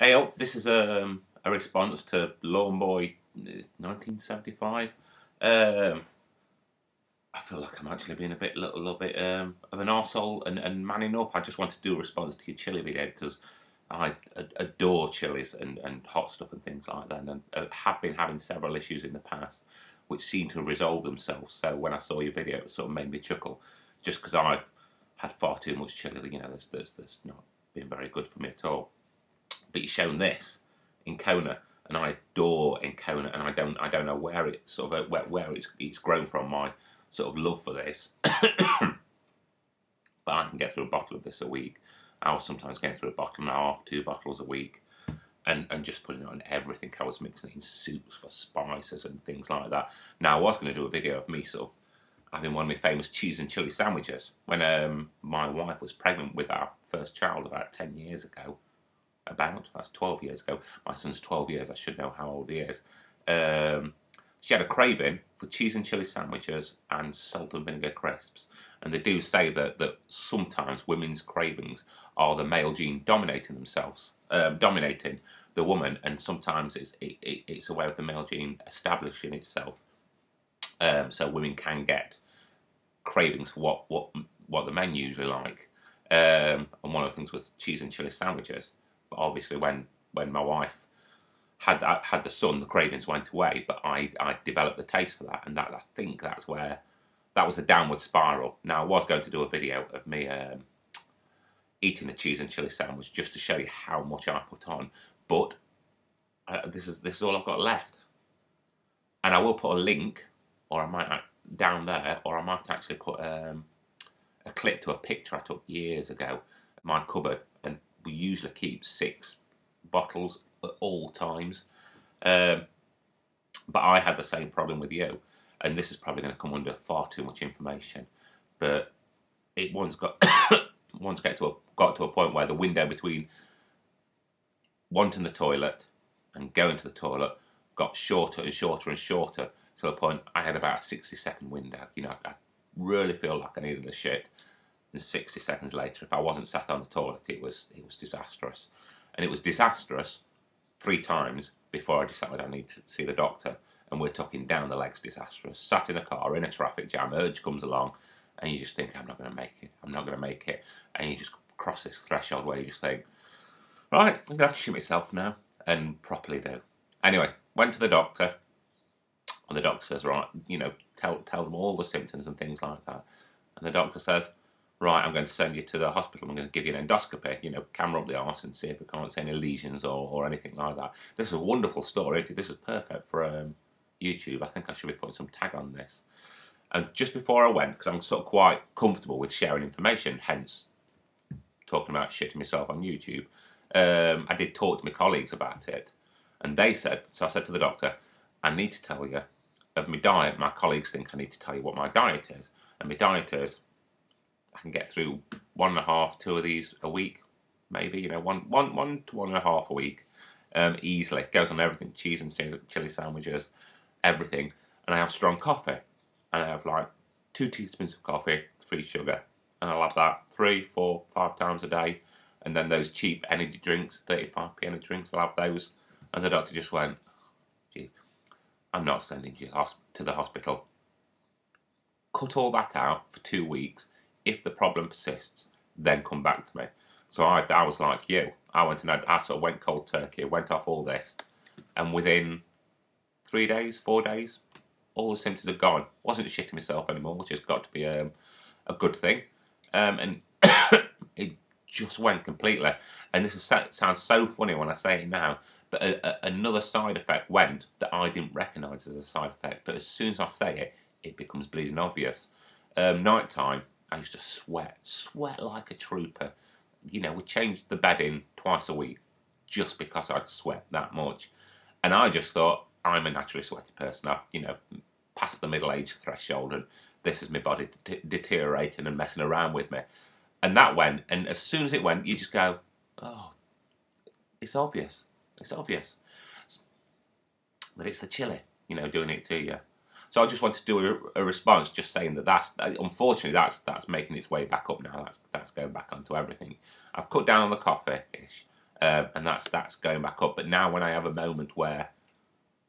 Hey, oh, this is um, a response to Lawn Boy 1975. Um, I feel like I'm actually being a bit, little, little bit um, of an arsehole and, and manning up. I just wanted to do a response to your chili video because I adore chilies and, and hot stuff and things like that, and uh, have been having several issues in the past which seem to resolve themselves. So when I saw your video, it sort of made me chuckle, just because I've had far too much chili. You know, that's that's that's not been very good for me at all but you've shown this Encona, and I adore Encona, and I don't I don't know where it sort of where, where it's it's grown from my sort of love for this, but I can get through a bottle of this a week. I was sometimes getting through a bottle and a half, two bottles a week, and and just putting it on everything. I was mixing it in soups for spices and things like that. Now I was going to do a video of me sort of having one of my famous cheese and chili sandwiches when um, my wife was pregnant with our first child about ten years ago about. That's 12 years ago. My son's 12 years. I should know how old he is. Um, she had a craving for cheese and chili sandwiches and salt and vinegar crisps. And they do say that, that sometimes women's cravings are the male gene dominating themselves, um, dominating the woman, and sometimes it's it, it, it's a way of the male gene establishing itself. Um, so women can get cravings for what what what the men usually like. Um, and one of the things was cheese and chili sandwiches. Obviously, when when my wife had that, had the son, the cravings went away. But I I developed the taste for that, and that I think that's where that was a downward spiral. Now I was going to do a video of me um, eating a cheese and chili sandwich just to show you how much I put on, but uh, this is this is all I've got left. And I will put a link, or I might down there, or I might actually put um, a clip to a picture I took years ago. My cupboard usually keep six bottles at all times. Um, but I had the same problem with you, and this is probably going to come under far too much information. But it once got once got to a, got to a point where the window between wanting the toilet and going to the toilet got shorter and shorter and shorter to the point I had about a 60 second window. You know, I really feel like I needed a shit and 60 seconds later, if I wasn't sat on the toilet, it was it was disastrous, and it was disastrous three times before I decided I need to see the doctor. And we're talking down the legs disastrous. Sat in the car in a traffic jam, urge comes along, and you just think I'm not going to make it. I'm not going to make it, and you just cross this threshold where you just think, right, I'm going to have to shoot myself now, and properly do. Anyway, went to the doctor, and the doctor says, right, you know, tell tell them all the symptoms and things like that. And the doctor says, right, I'm going to send you to the hospital. I'm going to give you an endoscopy, you know, camera up the arse and see if we can't see any lesions or, or anything like that. This is a wonderful story. This is perfect for um, YouTube. I think I should be putting some tag on this. And just before I went, because I'm sort of quite comfortable with sharing information, hence talking about shitting myself on YouTube, um, I did talk to my colleagues about it. And they said, so I said to the doctor, I need to tell you of my diet. My colleagues think I need to tell you what my diet is. And my diet is I can get through one and a half, two of these a week, maybe. You know, one, one, one to one and a half a week, um, easily. Goes on everything: cheese and chili sandwiches, everything. And I have strong coffee, and I have like two teaspoons of coffee, three sugar, and I'll have that three, four, five times a day. And then those cheap energy drinks, 35p energy drinks, I'll have those. And the doctor just went, "Gee, I'm not sending you to the hospital. Cut all that out for two weeks if the problem persists, then come back to me. So I, I was like you. I went and I, I sort of went cold turkey, went off all this, and within three days, four days, all the symptoms are gone. Wasn't shitting myself anymore, which has got to be um, a good thing. Um, and it just went completely. And this is, sounds so funny when I say it now, but a, a, another side effect went that I didn't recognise as a side effect. But as soon as I say it, it becomes bleeding obvious. Um, night time, I used to sweat, sweat like a trooper. You know, we changed the bedding twice a week just because I'd sweat that much. And I just thought, I'm a naturally sweaty person. I've, you know, passed the middle age threshold and this is my body deteriorating and messing around with me. And that went, and as soon as it went, you just go, oh, it's obvious. It's obvious. But it's the chili, you know, doing it to you. So I just wanted to do a, a response, just saying that that's unfortunately that's that's making its way back up now. That's that's going back onto everything. I've cut down on the coffee ish, um, and that's that's going back up. But now when I have a moment where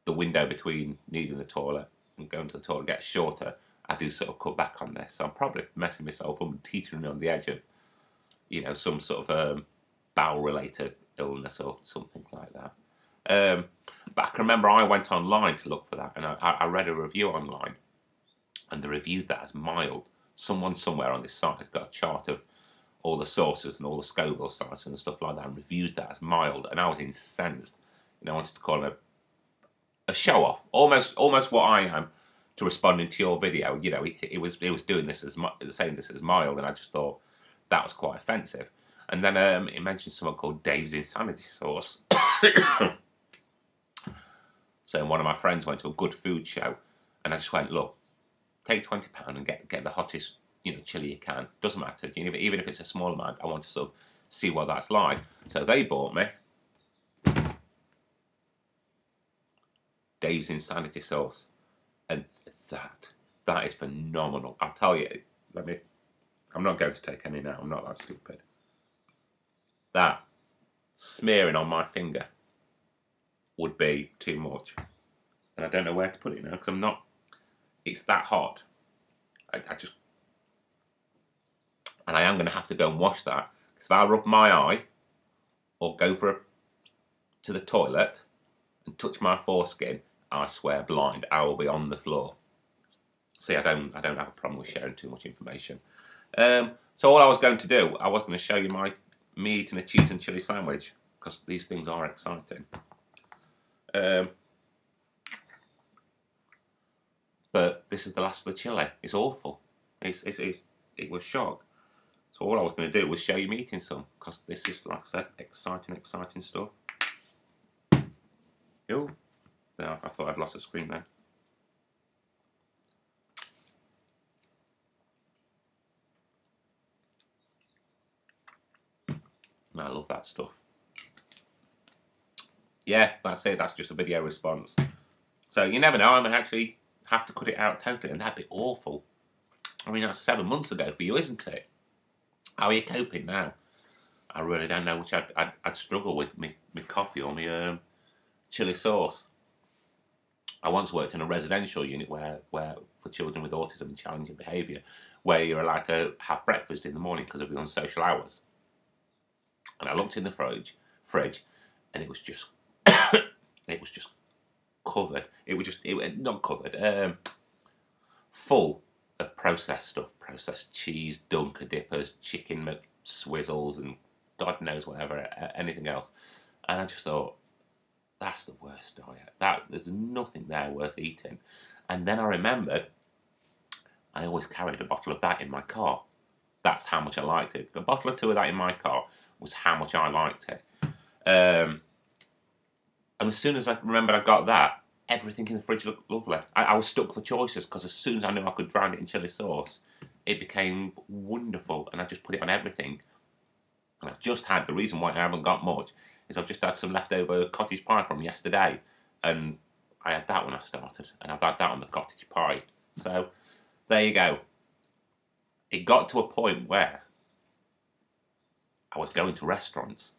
the window between needing the toilet and going to the toilet gets shorter, I do sort of cut back on this. So I'm probably messing myself up and teetering on the edge of, you know, some sort of um, bowel related illness or something like that. Um, but I can remember I went online to look for that and I, I read a review online and they reviewed that as mild. Someone somewhere on this site had got a chart of all the sauces and all the Scoville sites and stuff like that and reviewed that as mild and I was incensed. Know, I wanted to call him a, a show off, almost almost what I am to responding to your video. You know, he, was he was doing this as saying this as mild and I just thought that was quite offensive. And then um, he mentioned someone called Dave's Insanity Sauce. so one of my friends went to a good food show, and I just went, look, take twenty pound and get get the hottest you know chili you can. Doesn't matter, you know, even if it's a small amount. I want to sort of see what that's like. So they bought me Dave's Insanity Sauce, and that that is phenomenal. I'll tell you. Let me. I'm not going to take any now. I'm not that stupid that smearing on my finger would be too much. And I don't know where to put it now because I'm not, it's that hot. I, I just, and I am going to have to go and wash that. Because if I rub my eye or go for a, to the toilet and touch my foreskin, I swear blind, I will be on the floor. See, I don't, I don't have a problem with sharing too much information. Um, so all I was going to do, I was going to show you my me eating a cheese and chili sandwich because these things are exciting. Um, but this is the last of the chili. It's awful. It's, it's, it's, it was shock. So all I was going to do was show you me eating some because this is, like I said, exciting, exciting stuff. Oh, yeah, I thought I'd lost the screen then. I love that stuff. Yeah, that's it. That's just a video response. So you never know. I might actually have to cut it out totally, and that'd be awful. I mean, that's seven months ago for you, isn't it? How are you coping now? I really don't know which I'd, I'd, I'd struggle with, me, me coffee or my um, chili sauce. I once worked in a residential unit where, where for children with autism and challenging behaviour, where you're allowed to have breakfast in the morning because of the unsocial hours. And I looked in the fridge, fridge, and it was just, it was just covered. It was just, it not covered, um, full of processed stuff, processed cheese, Dunker dippers, chicken McSwizzles, and God knows whatever, anything else. And I just thought, that's the worst diet. That there's nothing there worth eating. And then I remembered I always carried a bottle of that in my car. That's how much I liked it. A bottle or two of that in my car was how much I liked it. Um, and as soon as I remembered I got that, everything in the fridge looked lovely. I, I was stuck for choices because as soon as I knew I could drown it in chili sauce, it became wonderful, and I just put it on everything. And I've just had the reason why I haven't got much is I've just had some leftover cottage pie from yesterday, and I had that when I started, and I've had that on the cottage pie. So there you go. It got to a point where I was going to restaurants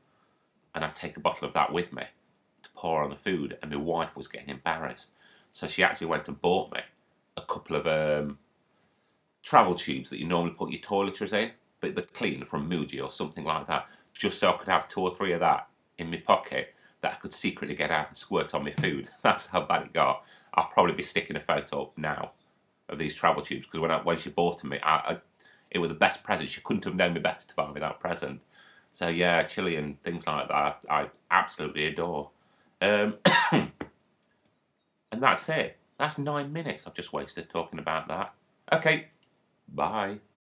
and I'd take a bottle of that with me pour on the food, and my wife was getting embarrassed. So she actually went and bought me a couple of um, travel tubes that you normally put your toiletries in, but they're clean from Muji or something like that, just so I could have two or three of that in my pocket that I could secretly get out and squirt on my food. That's how bad it got. I'll probably be sticking a photo up now of these travel tubes because when when she bought them, I, I, it was the best present. She couldn't have known me better to buy me that present. So yeah, chili and things like that, I absolutely adore. Um, and that's it. That's nine minutes I've just wasted talking about that. Okay, bye.